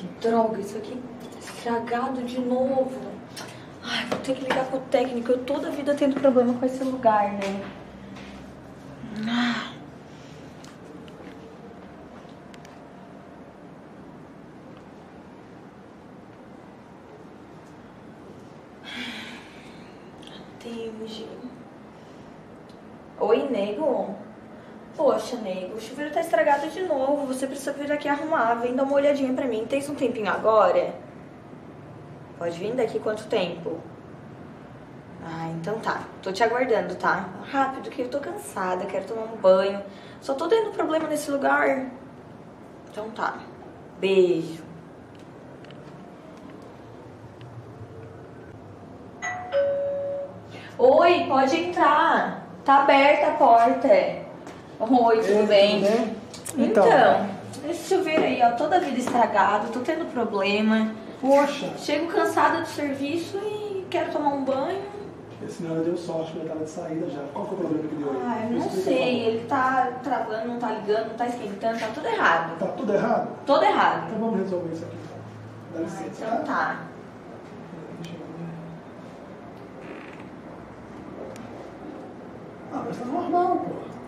que droga, isso aqui estragado de novo. Ai, vou ter que ligar pro técnico. Eu toda vida tendo problema com esse lugar, né? Ah. Atende. Oi, nego? Poxa, nego, o chuveiro tá estragado de novo. Você precisa vir aqui arrumar. Vem dar uma olhadinha pra mim. Tem um tempinho agora? Pode vir daqui quanto tempo? Ah, então tá. Tô te aguardando, tá? Rápido, que eu tô cansada, quero tomar um banho. Só tô tendo problema nesse lugar. Então tá. Beijo. Oi, pode entrar. Tá aberta a porta. Oi, tudo bem? tudo? Então, Então. esse chuveiro aí, ó, toda a vida estragado, tô tendo problema. Poxa, Chego cansada do serviço e quero tomar um banho. esse senhora deu sorte, ele estava de saída já. Qual que é o problema que deu aí? Ah, eu não explica, sei, ele tá travando, não tá ligando, não tá esquentando, tá tudo errado. Tá tudo errado? Todo errado. Então vamos resolver isso aqui. Então. Dá Ah, licença. então tá. Deixa eu ver. Ah, mas tá normal, pô.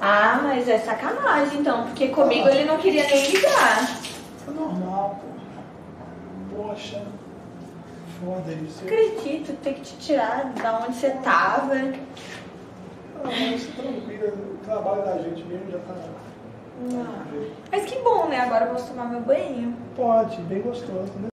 Ah, mas é sacanagem então, porque comigo ele não queria nem ligar. Tá normal, pô. Poxa, foda isso. Acredito, tem que te tirar da onde você tava. Ah, mas tranquilo, o trabalho da gente mesmo já tá. Ah, Mas que bom, né? Agora eu posso tomar meu banho. Pode, bem gostoso, né?